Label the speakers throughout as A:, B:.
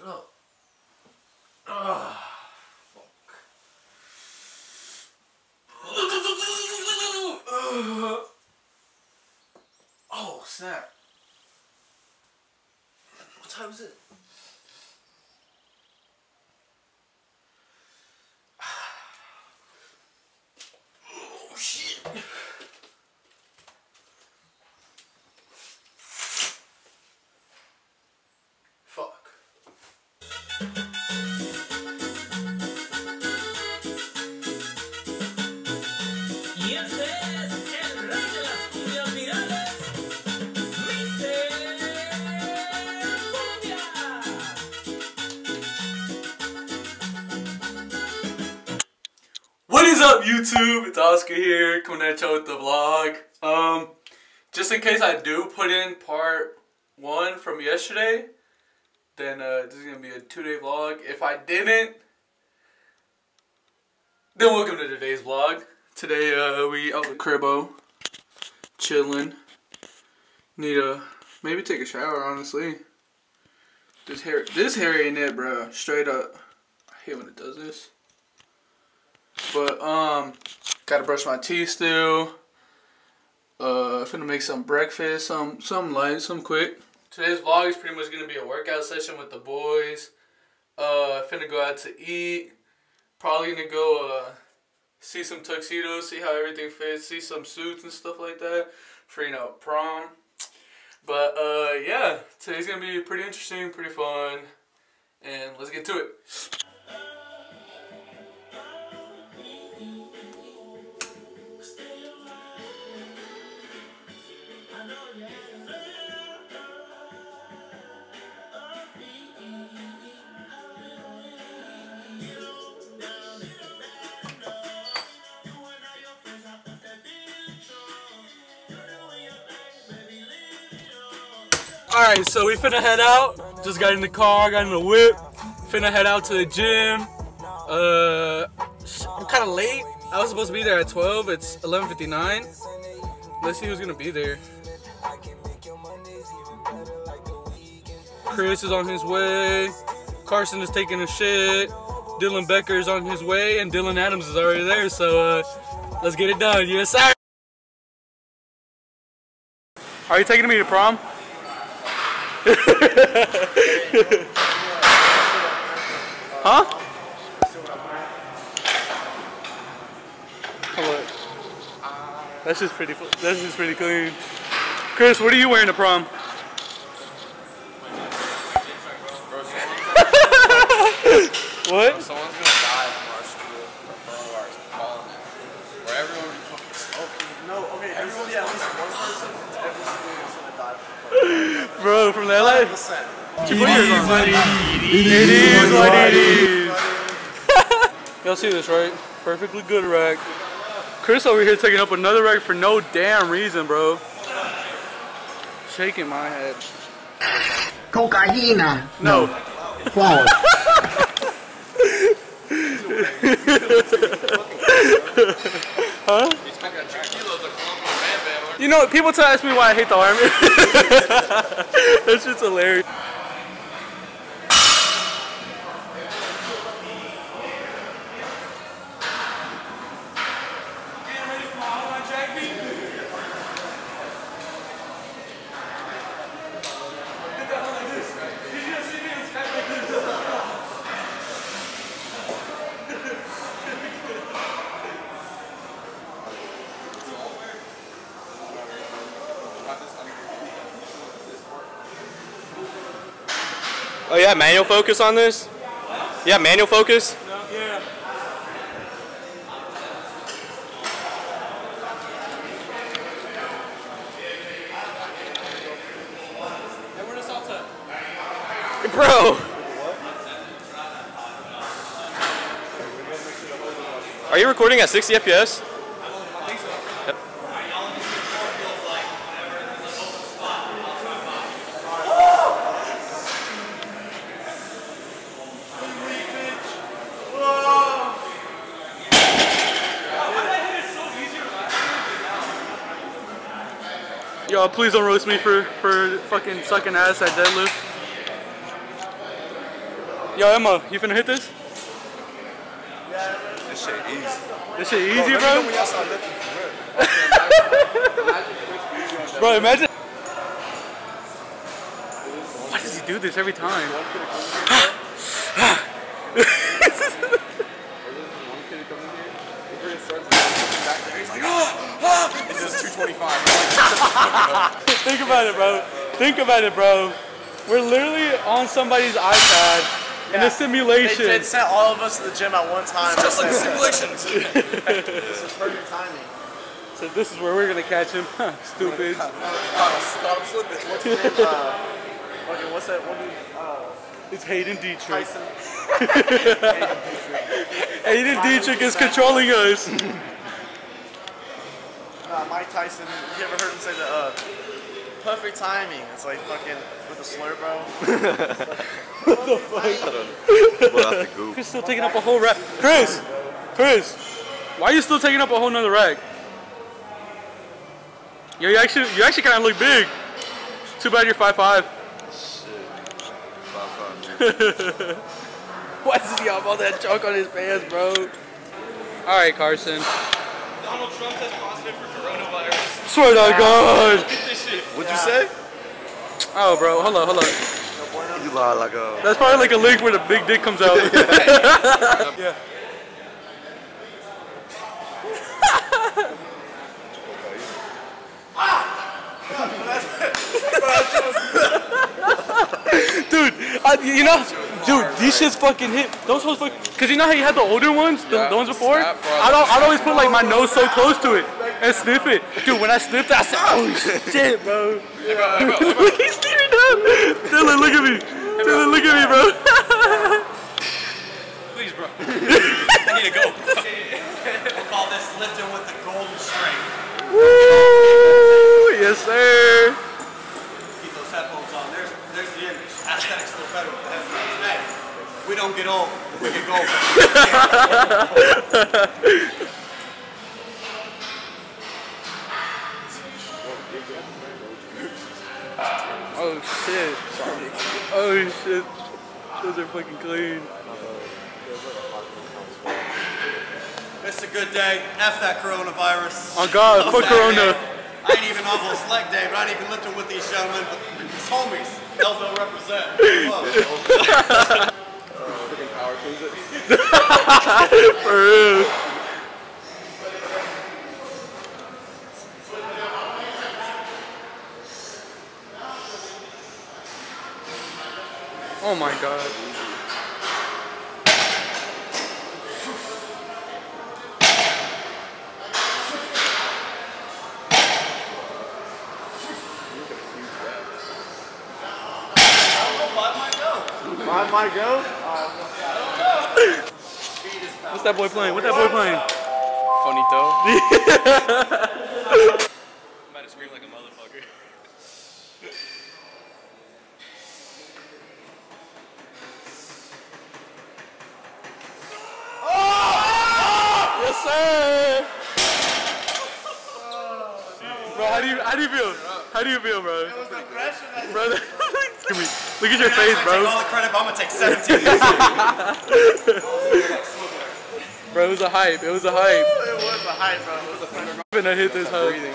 A: Shut up. What is up YouTube? It's Oscar here, coming at you with the vlog. Um, just in case I do put in part one from yesterday, then uh, this is going to be a two-day vlog. If I didn't, then welcome to today's vlog. Today uh, we out the cribbo, chilling. Need to maybe take a shower. Honestly, this hair, this hair ain't it, bro. Straight up, I hate when it does this. But um, gotta brush my teeth still. Uh, finna make some breakfast, some some light, some quick. Today's vlog is pretty much gonna be a workout session with the boys. Uh, finna go out to eat. Probably gonna go uh see some tuxedos, see how everything fits, see some suits and stuff like that for, you know, prom. But, uh, yeah, today's going to be pretty interesting, pretty fun, and let's get to it. Alright, so we finna head out. Just got in the car, got in the whip. Finna head out to the gym. Uh, I'm kind of late. I was supposed to be there at 12. It's 11.59. Let's see who's gonna be there. Chris is on his way. Carson is taking a shit. Dylan Becker is on his way. And Dylan Adams is already there. So uh, let's get it done. Yes, sir. Are you taking me to prom? huh? That's just pretty. That's just pretty clean. Chris, what are you wearing to prom? bro, from the life. It is what it is. It is what it is. Y'all see this, right? Perfectly good rack. Chris over here taking up another rack for no damn reason, bro. Shaking my head. Cocaina. No. Flour. huh? You know, people tell ask me why I hate the army. that shit's hilarious. have manual focus on this? Yeah, manual focus? yeah. Bro! Are you recording at 60 FPS? please don't roast me for, for fucking sucking ass at deadlift. Yo, Emma, you finna hit this? This shit easy. This shit easy, bro? bro. bro, imagine. Why does he do this every time? He's like, ah, ah, 225. Think about it, bro. Think about it, bro. We're literally on somebody's iPad in a simulation. They, sent all of us to the gym at one time. It's just like simulations. this is perfect timing. So this is where we're gonna catch him, stupid. Stop, slipping. What's his name? Uh, okay, what's that? one? uh, it's Hayden Dietrich. Tyson. Hayden Dietrich, Hayden Dietrich is controlling us uh, Mike Tyson, you ever heard him say the uh, perfect timing? It's like fucking with a slur, bro. what the fuck? You're still taking up a whole rack. Chris! Chris! Why are you still taking up a whole nother rack? Yo, you actually, you actually kind of look big. Too bad you're 5'5". Five, five. Shit. 5'5", man. Why does he have all that chalk on his pants, bro? All right, Carson. Donald Trump test positive for coronavirus. Swear to God. What'd you say? Oh, bro, hold on, hold on. You lie like a. That's probably like a link where the big dick comes out. yeah. Dude, I, you know. Dude, these shits fucking hit. Those hoes fucking. Cause you know how you had the older ones, the, yeah, the ones before. i don't. I'd always put like my nose so close to it and sniff it. Dude, when I sniffed, I said, "Oh shit, bro." Look, he's staring up. Dylan, look at me. Dylan, look at me, bro. Please, bro. I need to go. we'll call this lifting with the golden strength. Woo! Yes, sir. Keep those headphones on. There's, there's the image. Aesthetics look better with the headphones we don't get old, we can go. Oh shit. Oh shit. Those are fucking clean. It's a good day. F that coronavirus.
B: Oh god, Love fuck corona. Day.
A: I ain't even off on select day, but I ain't even lifting with these gentlemen. These homies. Elvo represent. For real. Oh my god. Five might go. Five might go? What's that boy playing? What's that boy playing? Funny though. I'm about to scream like a motherfucker. oh! Yes, sir. bro, how do you how do you feel? How do you feel, bro? It was the pressure. Brother, look at your face, bro. all the credit, but I'm gonna take 17 bro. It was a hype. It was a hype. Ooh, it was a hype, bro. It was a fucking. I'm gonna hit this hug. I'm gonna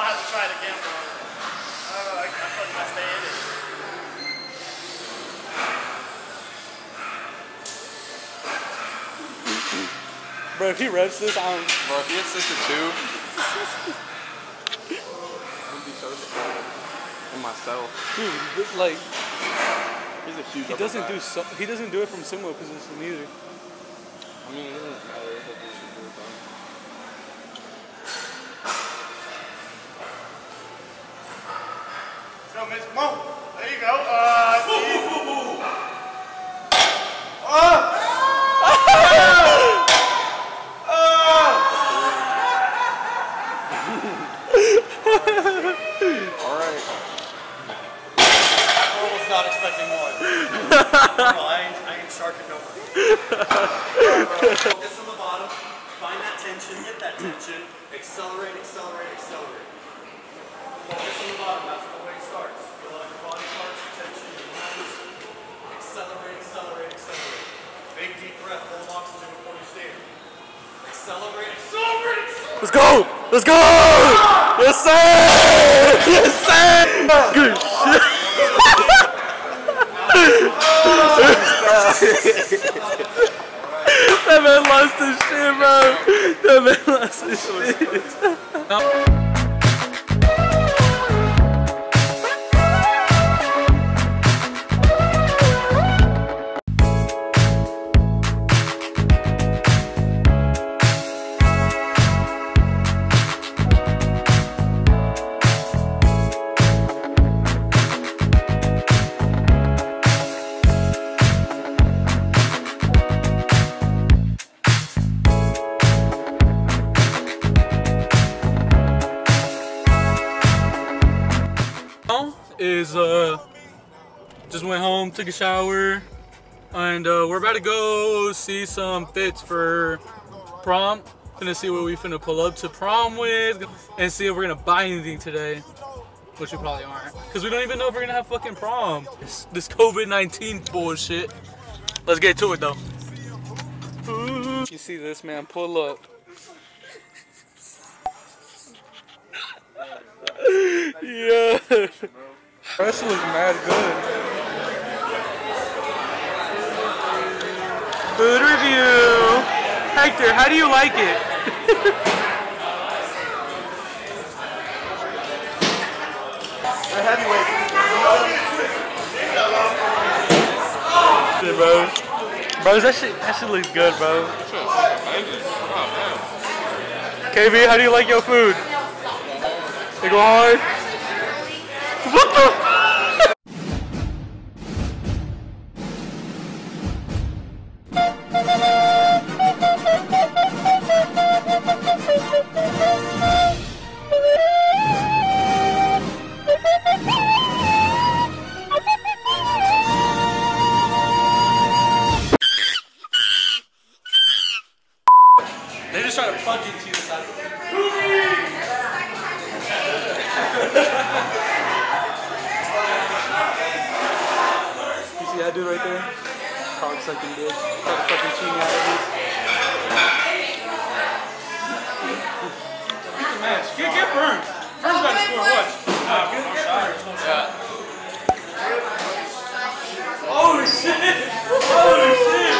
A: have to try it again, bro. Bro, if he reps this, I'm. Bro, if he hits this to two, i be so myself. Dude, this, like, he's a huge. He doesn't guy. do so. He doesn't do it from similar positions either. I mean, it doesn't matter. It's like do it Miss, I ain't, I ain't sharking no Focus on the bottom, find that tension, hit that tension, accelerate, accelerate, accelerate. Focus on the bottom, that's the way it starts. Feel your body parts, your tension, your Accelerate, accelerate, accelerate. Big deep breath, oxygen before you Accelerate, accelerate, accelerate. Let's go! Let's go! Yes, sir! Yes, sir! Good. that man lost his shit, bro. That man lost his shit. took a shower, and uh, we're about to go see some fits for prom. Gonna see what we finna pull up to prom with, and see if we're gonna buy anything today, which we probably aren't, because we don't even know if we're gonna have fucking prom. This, this COVID-19 bullshit. Let's get to it though. You see this man pull up. yeah. Fresh looks mad good. Food review. Hector, how do you like it? The heavyweight. Shit, bro. Bros, that shit, that shit looks good, bro. KB, how do you like your food? They go hard? What the? and she was like, You see that dude right there? Cog sucking dude. Got a fucking cheating out of this. Get the match. Get, get Burns. Burns got to score. Watch. Oh shit! Oh shit!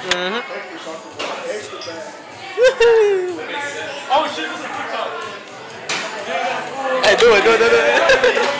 A: Mm-hmm. oh shit, this is a TikTok. Hey, do it, do it, do it.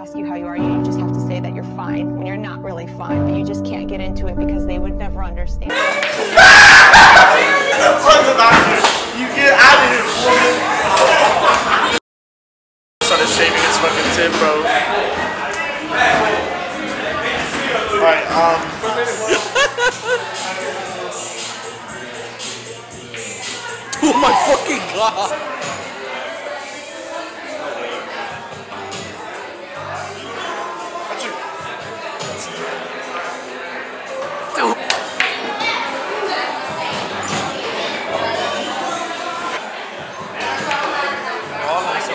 A: ask you how you are, you just have to say that you're fine when you're not really fine, but you just can't get into it because they would never understand. you get out of here, woman. Started shaving his fucking tip, bro. Alright, um. oh my fucking god! Dude.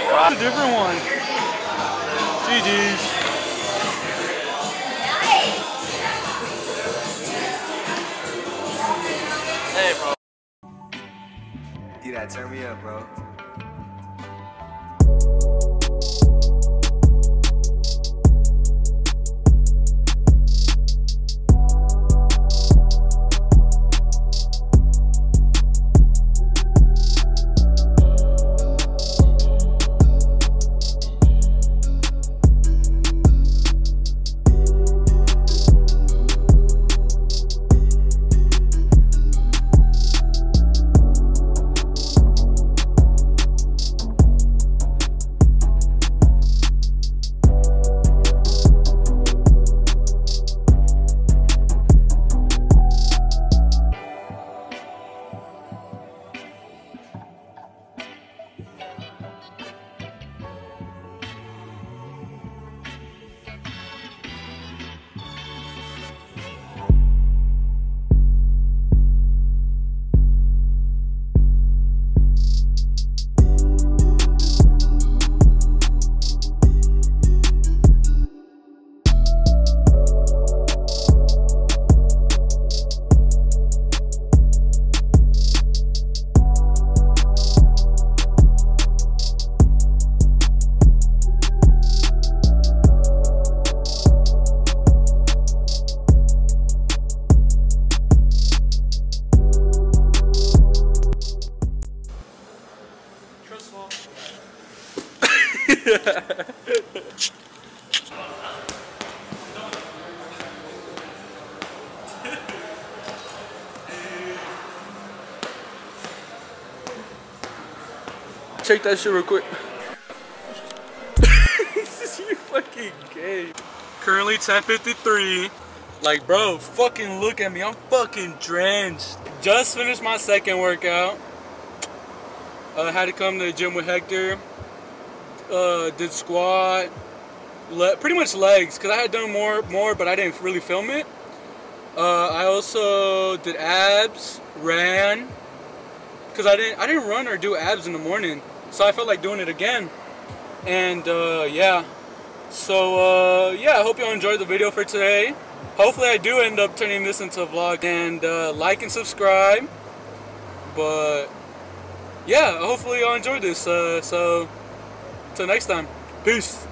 A: Oh, a different one. turn me up, bro. that shit real quick. this is you fucking gay. Currently 1053. Like bro, fucking look at me. I'm fucking drenched. Just finished my second workout. Uh, had to come to the gym with Hector. Uh, did squat, pretty much legs, cause I had done more, more, but I didn't really film it. Uh, I also did abs, ran, cause I didn't, I didn't run or do abs in the morning. So I felt like doing it again. And uh, yeah, so uh, yeah, I hope y'all enjoyed the video for today. Hopefully I do end up turning this into a vlog and uh, like and subscribe. But yeah, hopefully y'all enjoyed this. Uh, so till next time, peace.